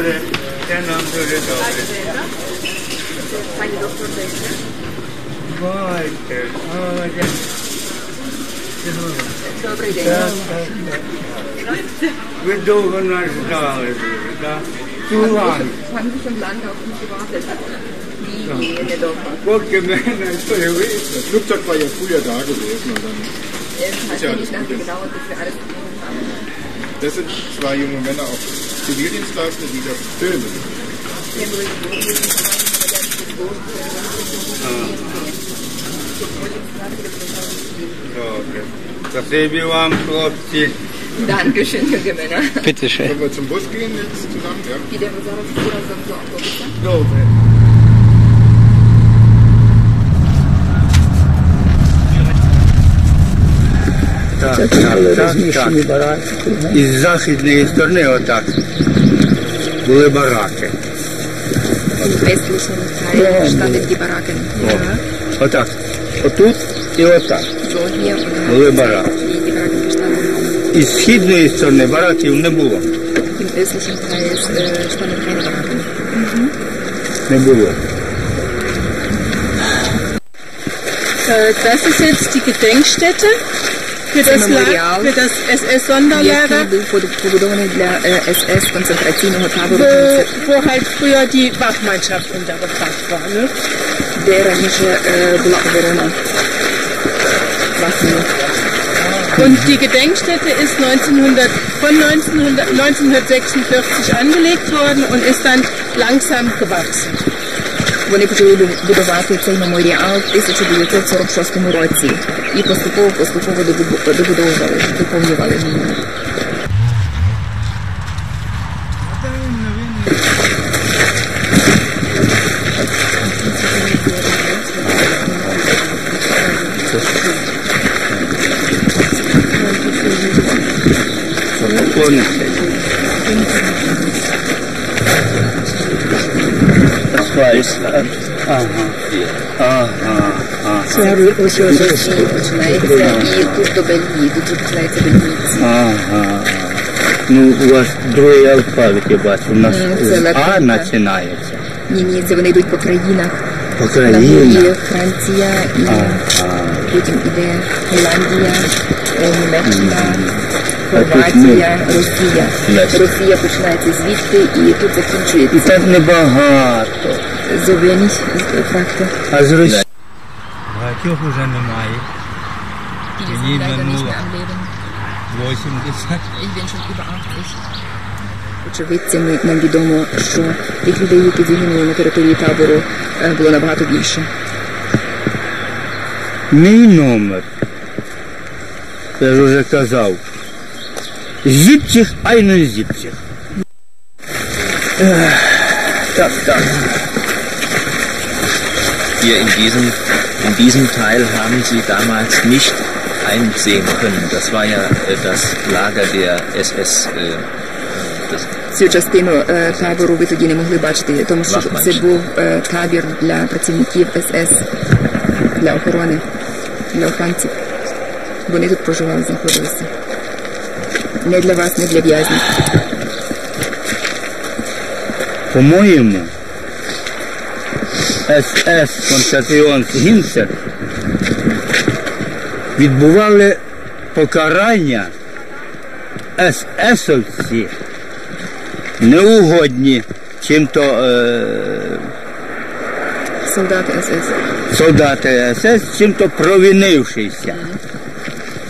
Dobre, ten nam duży dobry. Pani doktor wejdzie? Wojtek, o, dzień. Dobry dzień. Tak, tak, tak. Wy długo nas znali, tak? Zu lang. Haben Sie schon lange auf uns gewartet? Wie jene Doktor? Gut gemeint, also ihr wisst. Flugzeug war ja früher da gewesen und dann... Es hat ja nicht lange gedauert, bis wir alles gefunden haben. Das sind zwei junge Männer auf Zivildienstleister, die das filmen. Ah. Ah, okay. Das Baby war am Trotzdem. Dankeschön, junge Männer. Bitteschön. Können wir zum Bus gehen jetzt zusammen? Ja? Всі разом до автобуса. Добре. Так, так, так, так. Із західної сторони отак були бараки. Im westlichen Teil standen die Baracken. Ja. Отак. Отут і отак. Були бараки. Із східної сторони бараків не було. Im östlichen Teil standen keine Baracken. Не було. Äh, Das ist jetzt die Gedenkstätte für das, für das SS-Sonderlager, wo, wo halt früher die Wachmannschaft untergebracht war. Ne? Und die Gedenkstätte ist 1900, von 1900, 1946 angelegt worden und ist dann langsam gewachsen. Вони почали будувати цей меморіал в 1946 році і поступово поступово добудовували, доповнювали Асфальт. Ага. Ага. Ага. І починається, і тут до Бельгії, тут починається бельгійці. Ага. Ну, у вас другий алфавіт, я бачу. У нас це з А латинка. починається. Ні, ні, це вони йдуть по країнах. На Україна. Франція, і Ага. потім іде Голландія, е, Німеччина, А тут Хорватія, Росія. Росія починається звідти і тут І закінчується. так небагато. So wenig Росії? Багатьох немає. Die sind sind leider nicht mehr am Leben. 80. Ich bin schon über 80. Очевидцями нам відомо, що тих людей, які загинули на території табору, е, було набагато більше. Мій номер. Я ж вже казав. Зіпчих, а й не зіпчих. Так, так. Hier in diesem, in diesem Teil haben Sie damals nicht einsehen können. Das war ja äh, das Lager der SS. Äh, das, Цю частину е, табору ви тоді не могли бачити, тому що Вахманщина. це був е, табір для працівників СС, для охорони, для охранців. Вони тут проживали, знаходилися. Не для вас, не для в'язнів. По-моєму, СС Констатіон Гінцер відбували покарання ССовці неугодні чим-то е, Солдати СС. солдати СС, чим-то провинившися.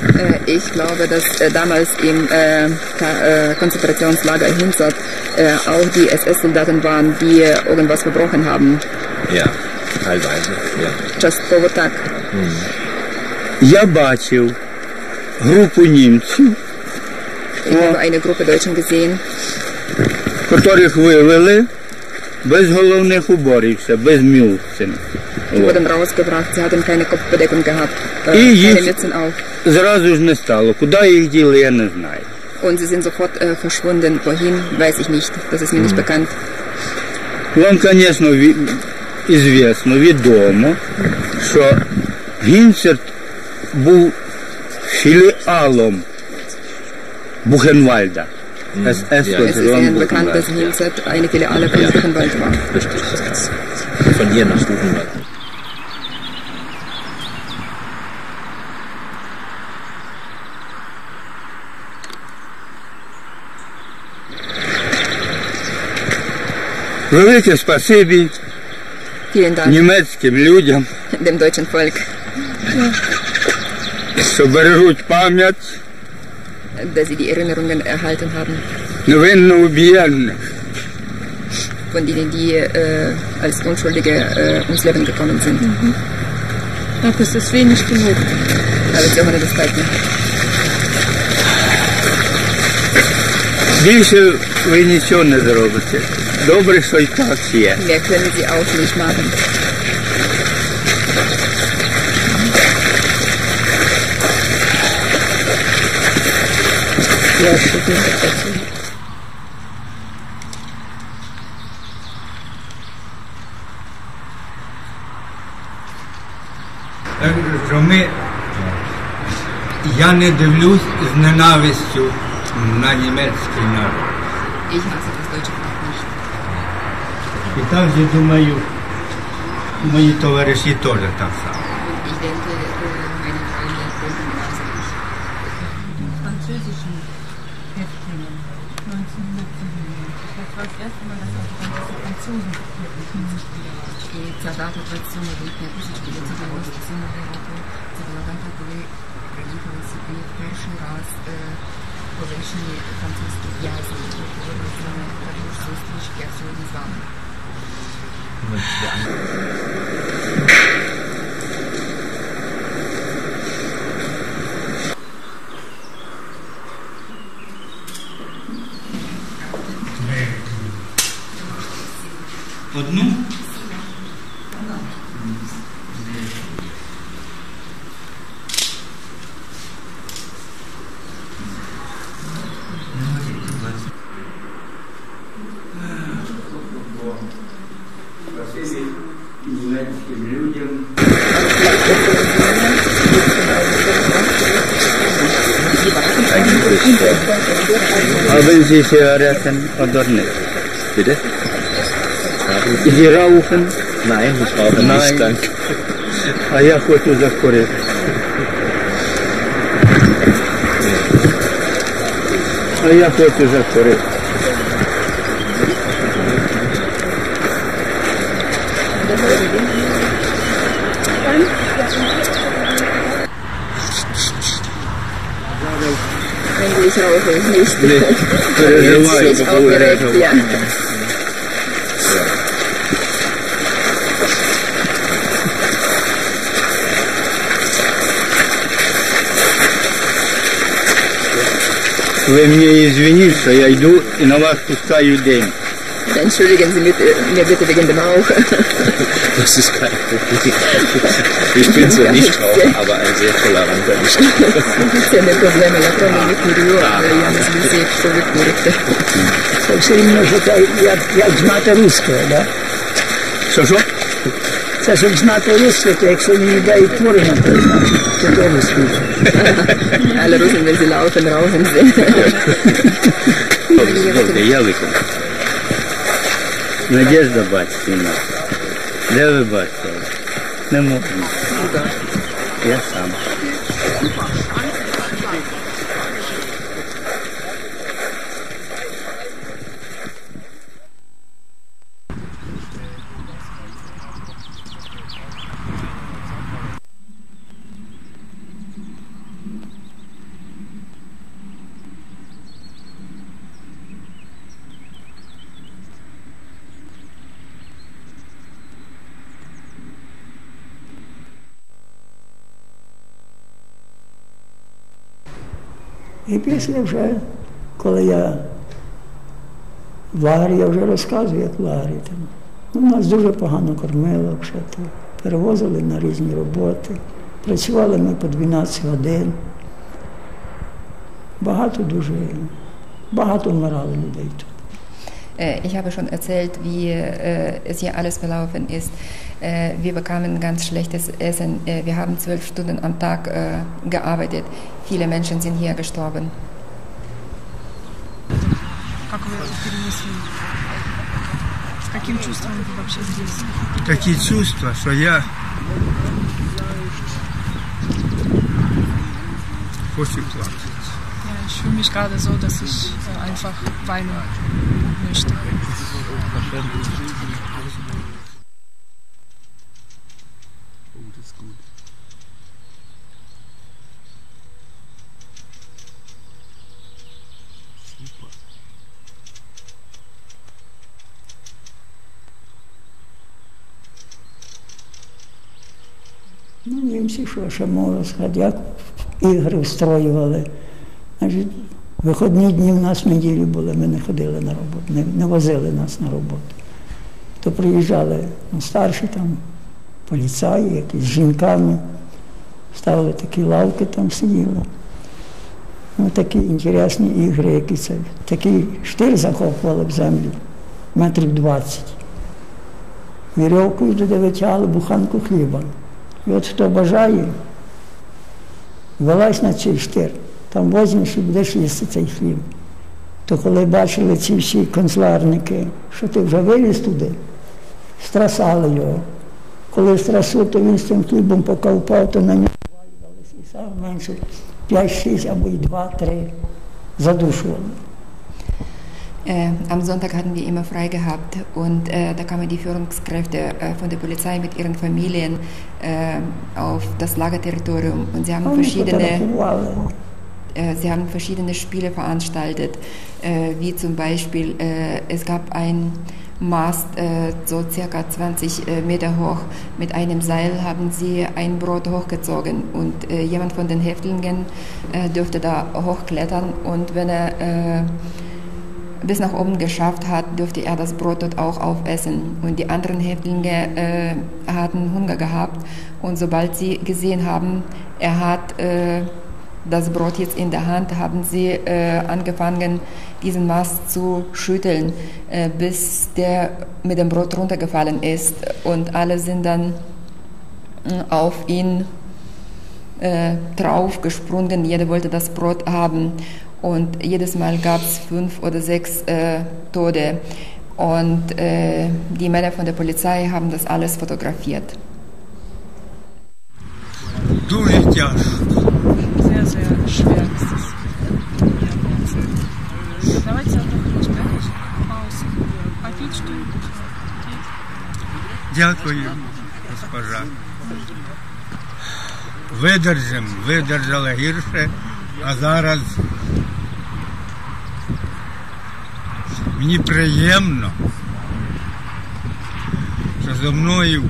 Äh, Ich glaube, dass äh, damals im äh, Ka- äh, Konzentrationslager Hinzert äh, auch die SS-Soldaten waren, die irgendwas verbrochen haben. Ja, teilweise. Ja. Частково так. Я бачив групу німців, Ich habe eine Gruppe Deutschen gesehen, котрих вивели без головних уборів, все, без мюцин. die wurden rausgebracht. Sie hatten keine Kopfbedeckung gehabt, äh, И keine есть- Mützen auf. Зразу ж не стало. Куди їх діли, я не знаю. Und sie sind sofort äh, verschwunden. Wohin, weiß ich nicht. Das ist mir nicht bekannt. Вам, звісно, ві- ізвісно, відомо, що Гінцерт був філіалом Бухенвальда. Hm. SS Ja. Es ist Ihnen Kontrollen bekannt, dass Hilset eine Filiale von Ja. Buchenwald war. Richtig. das ist Von hier nach Buchenwald. Велике спасибі Vielen Dank німецьким людям, dem deutschen Volk, що бережуть пам'ять dass sie die Erinnerungen erhalten haben, невинно убієнних. von denen die äh, als Unschuldige äh, ums Leben gekommen sind. Ach, das ist wenig genug. Але цього недостатньо. Більше ви нічого не зробите. Добре, що й так є. Mehr können sie auch nicht machen. Так що ми, я не дивлюсь з ненавистю на німецький народ. Ich hasse das deutsche Volk nicht. І так же думаю, мої товариші теж так само. Und ich denke, äh, meine Freunde denken genauso wie ich. französischen Häftlingen 1997. Das war das erste Mal, dass auch ganze Franzosen hier mitgespielt haben. І ця дата 27 липня 1997 року це була дата, коли приїхали сюди перший раз е, колишні французькі в'язні, які провели з нами таку ж зустріч, як сьогодні з вами. من Спасибі німецьким людям. Haben Sie Zigaretten oder nicht? Bitte? Sie rauchen? Nein, ich brauche Nein. nicht, danke. А я хочу закурити. А я хочу закурити. English also English. Переживаю по поводу этого. Вы мне извините, что я иду и на вас пускаю день. Entschuldigen Sie mit, äh, mir bitte wegen dem Rauch. Das ist kein Problem. Ich bin zwar nicht Raucher, aber ein sehr toleranter nicht. Це не проблема, я тому не курю, але я не звідси, якщо ви курите. Це все рівно, що це як, як знати русське, да? Що що? Це щоб знати русське, то якщо мені дають творення, то значить, то то русське. Alle Russen, wenn sie laufen, rauchen sie. Добре, я виконую. Надежда Батьківна. Де ви бачили? Не можна. Я сам. І після вже, коли я в лагері, я вже розказую, як в лагері там. Ну, нас дуже погано кормили, перевозили на різні роботи. Працювали ми по 12 годин. Багато дуже, багато вмирали людей тут. Äh, Ich habe schon erzählt, wie äh, es hier alles verlaufen ist. Äh, Wir bekamen ganz schlechtes Essen. Äh, Wir haben zwölf Stunden am Tag äh, gearbeitet. Viele Menschen sind hier gestorben. Как вы это перенесли? С каким чувством вы вообще здесь? Такі чувства, що я хочу плакати. Ja, ich fühle mich gerade so, dass ich äh, einfach weinen Möchte. Ну, німці, що ще можу сказати, як ігри встроювали. Виходні дні в нас в неділю були, ми не ходили на роботу, не, не возили нас на роботу. То приїжджали ну, старші там поліцаї, якісь з жінками, ставили такі лавки, там сиділи. Ну, такі інтересні ігри, які це. Такий штир закопували в землю, метрів 20. Вірьовкою туди витягали буханку хліба. І от хто бажає, вилазь на цей штир, там возьмеш і будеш їсти цей хліб. То коли бачили ці всі концларники, що ти вже виліз туди, страсали його. Коли страсу, то він з цим хлібом поки впав, то на нього валювалися і сам менше 5-6 або й 2-3 задушували. Äh, am Sonntag hatten wir immer frei gehabt und äh, da kamen die Führungskräfte äh, von der Polizei mit ihren Familien äh, auf das Lagerterritorium und sie haben verschiedene, sie haben verschiedene Spiele veranstaltet, äh, wie zum Beispiel äh, es gab ein Mast äh, so circa 20 äh, Meter hoch. Mit einem Seil haben sie ein Brot hochgezogen und äh, jemand von den Häftlingen äh, dürfte da hochklettern und wenn er äh, bis nach oben geschafft hat, dürfte er das Brot dort auch aufessen. Und die anderen Häftlinge äh, hatten Hunger gehabt und sobald sie gesehen haben, er hat äh, das Brot jetzt in der Hand, haben sie äh, angefangen, diesen Mast zu schütteln, äh, bis der mit dem Brot runtergefallen ist. Und alle sind dann äh, auf ihn äh, draufgesprungen. Jeder wollte das Brot haben. Und jedes Mal gab es fünf oder sechs äh, Tode. Und äh, die Männer von der Polizei haben das alles fotografiert. Du, nicht, ja. Давайте. Пауза. Попить что-нибудь. Дякую, госпожа. Видержим, видержали гірше, а зараз мені приємно, що зі мною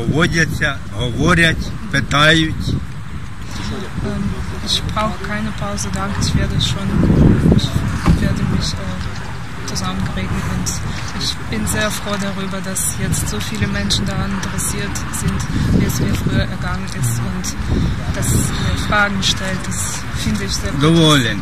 поводяться, говорять, питають. Ähm, ich brauche keine Pause, danke. Ich werde schon, ich werde mich äh, zusammenregen und ich bin sehr froh darüber, dass jetzt so viele Menschen daran interessiert sind, wie es mir früher ergangen ist und dass ihr Fragen stellt. Das finde ich sehr gut. Доволен.